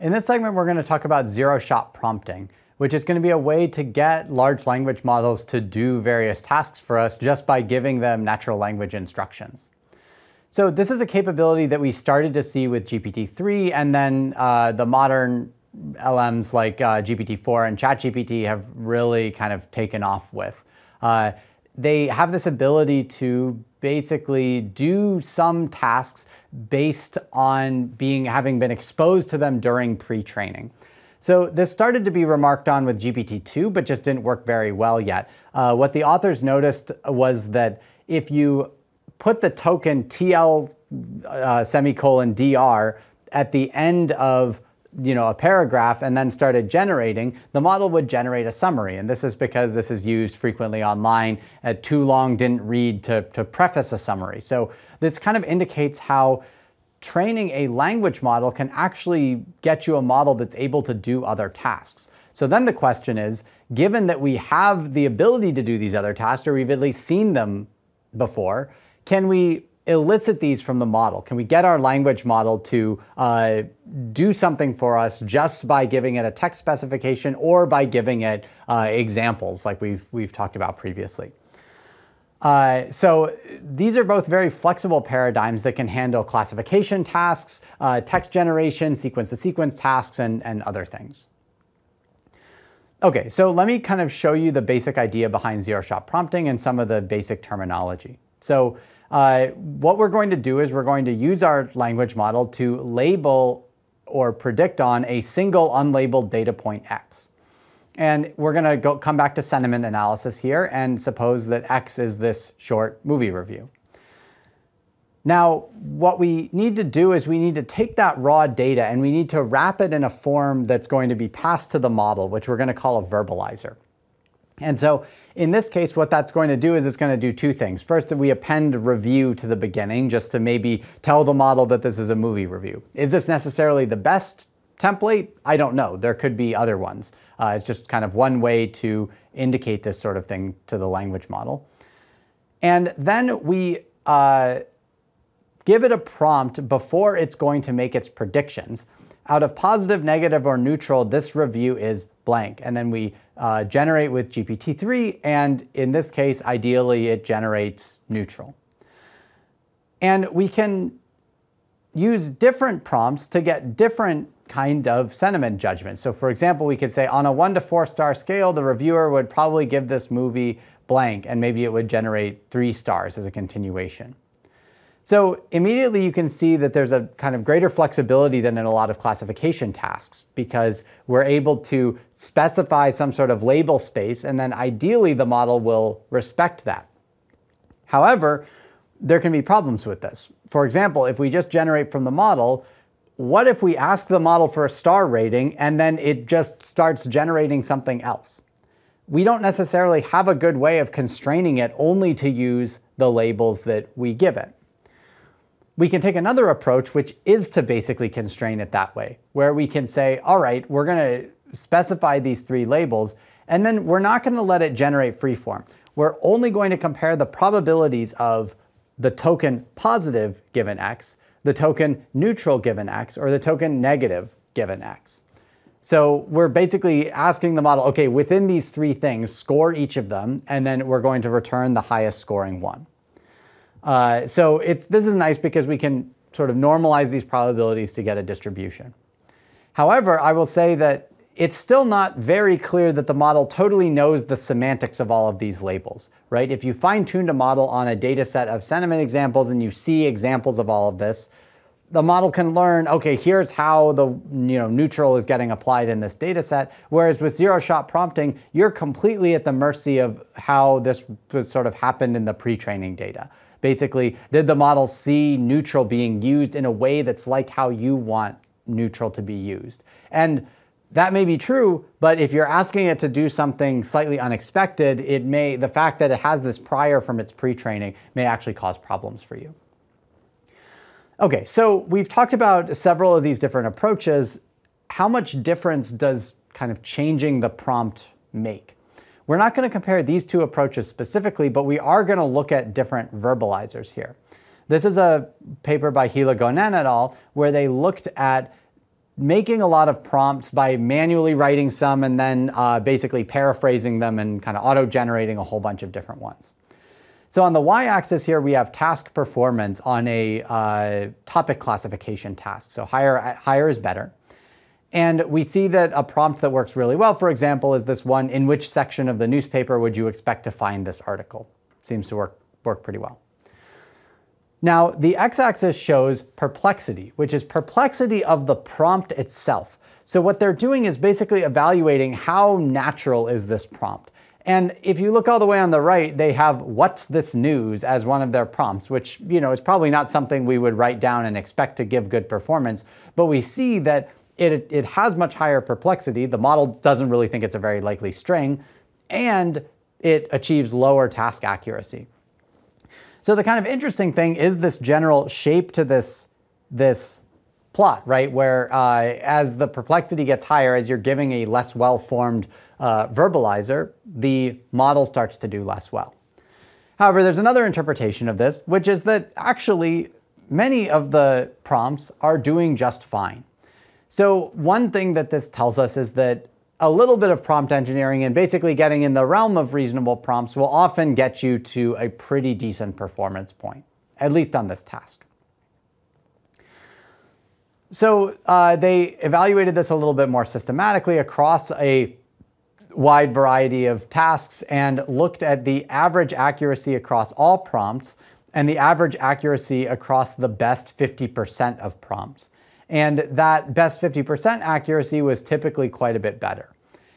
In this segment, we're going to talk about zero-shot prompting, which is going to be a way to get large language models to do various tasks for us just by giving them natural language instructions. So this is a capability that we started to see with GPT-3, and then uh, the modern LMs like uh, GPT-4 and ChatGPT have really kind of taken off with. Uh, they have this ability to basically do some tasks based on being having been exposed to them during pre-training. So this started to be remarked on with GPT-2, but just didn't work very well yet. Uh, what the authors noticed was that if you put the token TL uh, semicolon DR at the end of you know, a paragraph and then started generating, the model would generate a summary. And this is because this is used frequently online. Uh, too long didn't read to, to preface a summary. So this kind of indicates how training a language model can actually get you a model that's able to do other tasks. So then the question is, given that we have the ability to do these other tasks, or we've at least seen them before, can we elicit these from the model? Can we get our language model to uh, do something for us just by giving it a text specification or by giving it uh, examples like we've, we've talked about previously? Uh, so these are both very flexible paradigms that can handle classification tasks, uh, text generation, sequence-to-sequence -sequence tasks, and, and other things. Okay, so let me kind of show you the basic idea behind zero-shot prompting and some of the basic terminology. So uh, what we're going to do is we're going to use our language model to label or predict on a single unlabeled data point x. And we're going to go come back to sentiment analysis here and suppose that x is this short movie review. Now, what we need to do is we need to take that raw data and we need to wrap it in a form that's going to be passed to the model, which we're going to call a verbalizer. And so in this case, what that's going to do is it's going to do two things. First, we append review to the beginning just to maybe tell the model that this is a movie review. Is this necessarily the best template? I don't know. There could be other ones. Uh, it's just kind of one way to indicate this sort of thing to the language model. And then we uh, give it a prompt before it's going to make its predictions. Out of positive, negative, or neutral, this review is blank. And then we uh, generate with GPT-3, and in this case, ideally, it generates neutral. And we can use different prompts to get different kind of sentiment judgments. So for example, we could say on a one to four star scale, the reviewer would probably give this movie blank, and maybe it would generate three stars as a continuation. So immediately you can see that there's a kind of greater flexibility than in a lot of classification tasks because we're able to specify some sort of label space and then ideally the model will respect that. However, there can be problems with this. For example, if we just generate from the model, what if we ask the model for a star rating and then it just starts generating something else? We don't necessarily have a good way of constraining it only to use the labels that we give it. We can take another approach, which is to basically constrain it that way, where we can say, all right, we're going to specify these three labels, and then we're not going to let it generate freeform. We're only going to compare the probabilities of the token positive given x, the token neutral given x, or the token negative given x. So we're basically asking the model, okay, within these three things, score each of them, and then we're going to return the highest scoring one. Uh, so it's, this is nice because we can sort of normalize these probabilities to get a distribution. However, I will say that it's still not very clear that the model totally knows the semantics of all of these labels, right? If you fine-tuned a model on a data set of sentiment examples and you see examples of all of this, the model can learn, okay, here's how the you know, neutral is getting applied in this data set. Whereas with zero-shot prompting, you're completely at the mercy of how this sort of happened in the pre-training data. Basically, did the model see neutral being used in a way that's like how you want neutral to be used? And that may be true, but if you're asking it to do something slightly unexpected, it may, the fact that it has this prior from its pre-training may actually cause problems for you. Okay, so we've talked about several of these different approaches. How much difference does kind of changing the prompt make? We're not going to compare these two approaches specifically, but we are going to look at different verbalizers here. This is a paper by Hila Gonen et al. where they looked at making a lot of prompts by manually writing some and then uh, basically paraphrasing them and kind of auto-generating a whole bunch of different ones. So on the y-axis here, we have task performance on a uh, topic classification task. So higher, higher is better. And we see that a prompt that works really well, for example, is this one, in which section of the newspaper would you expect to find this article? Seems to work, work pretty well. Now, the x-axis shows perplexity, which is perplexity of the prompt itself. So what they're doing is basically evaluating how natural is this prompt. And if you look all the way on the right, they have what's this news as one of their prompts, which you know is probably not something we would write down and expect to give good performance. But we see that it, it has much higher perplexity. The model doesn't really think it's a very likely string, and it achieves lower task accuracy. So the kind of interesting thing is this general shape to this, this plot, right? Where uh, as the perplexity gets higher, as you're giving a less well-formed uh, verbalizer, the model starts to do less well. However, there's another interpretation of this, which is that actually many of the prompts are doing just fine. So one thing that this tells us is that a little bit of prompt engineering and basically getting in the realm of reasonable prompts will often get you to a pretty decent performance point, at least on this task. So uh, they evaluated this a little bit more systematically across a wide variety of tasks and looked at the average accuracy across all prompts and the average accuracy across the best 50% of prompts. And that best 50% accuracy was typically quite a bit better.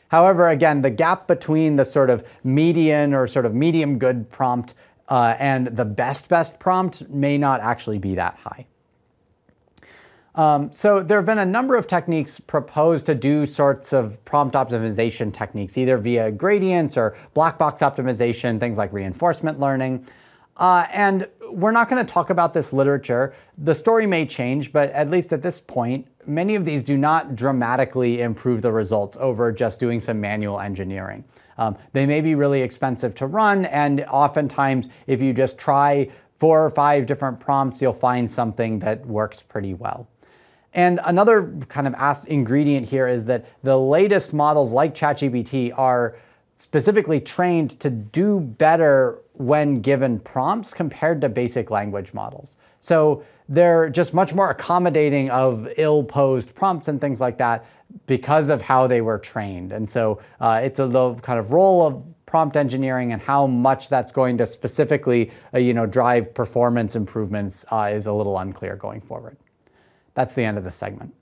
However, again, the gap between the sort of median or sort of medium good prompt uh, and the best best prompt may not actually be that high. Um, so there have been a number of techniques proposed to do sorts of prompt optimization techniques, either via gradients or black box optimization, things like reinforcement learning. Uh, and we're not going to talk about this literature. The story may change, but at least at this point, many of these do not dramatically improve the results over just doing some manual engineering. Um, they may be really expensive to run, and oftentimes, if you just try four or five different prompts, you'll find something that works pretty well. And another kind of ingredient here is that the latest models like ChatGPT are specifically trained to do better when given prompts compared to basic language models. So they're just much more accommodating of ill-posed prompts and things like that because of how they were trained. And so uh, it's a the kind of role of prompt engineering and how much that's going to specifically uh, you know, drive performance improvements uh, is a little unclear going forward. That's the end of the segment.